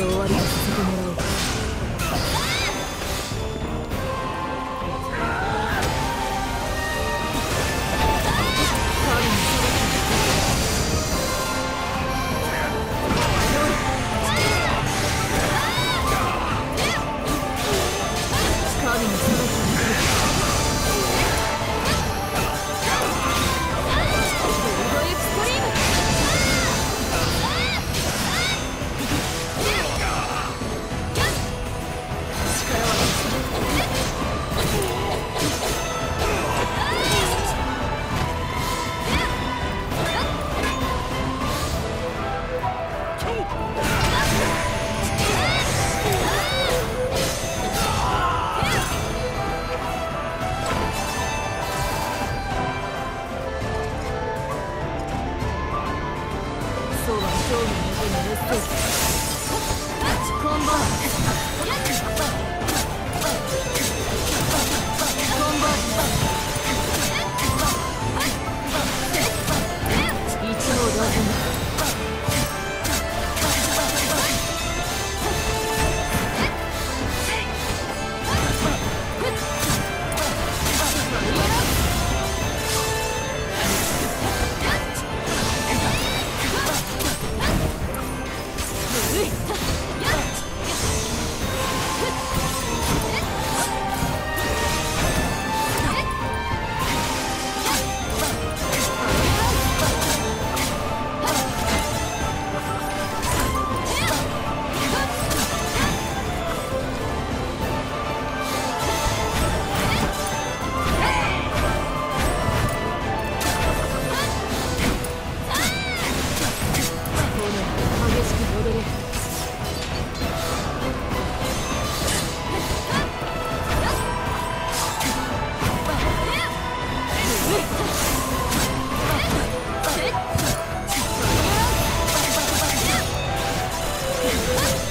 これで終わりさせ Perfect. 踊れ。えっ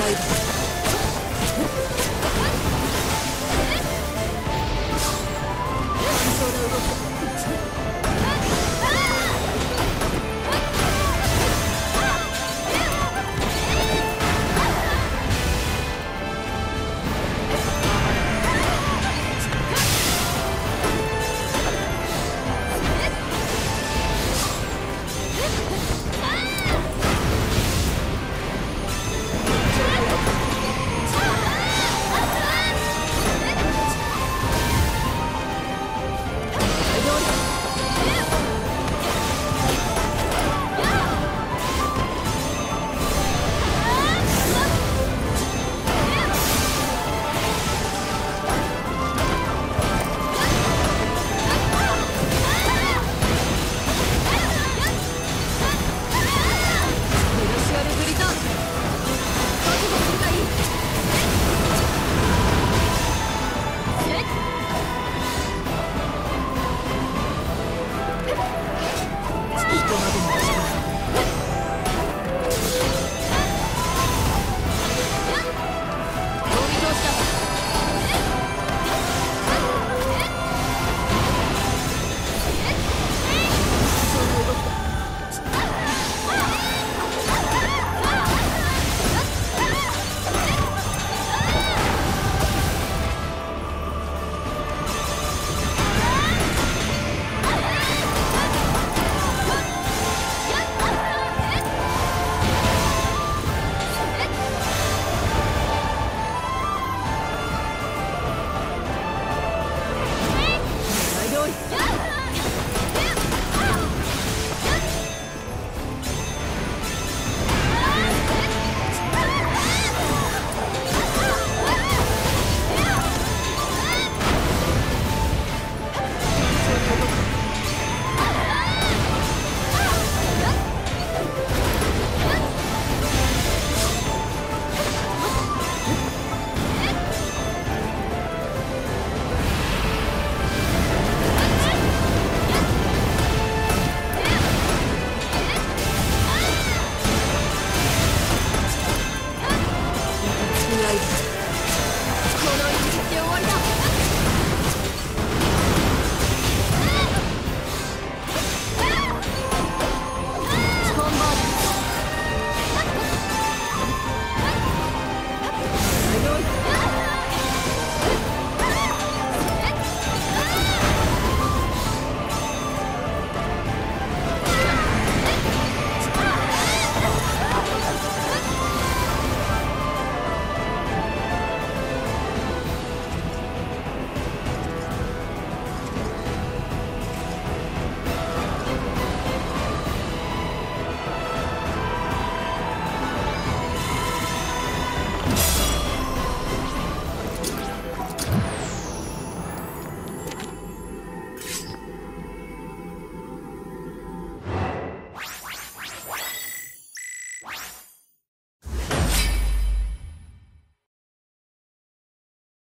合だで動く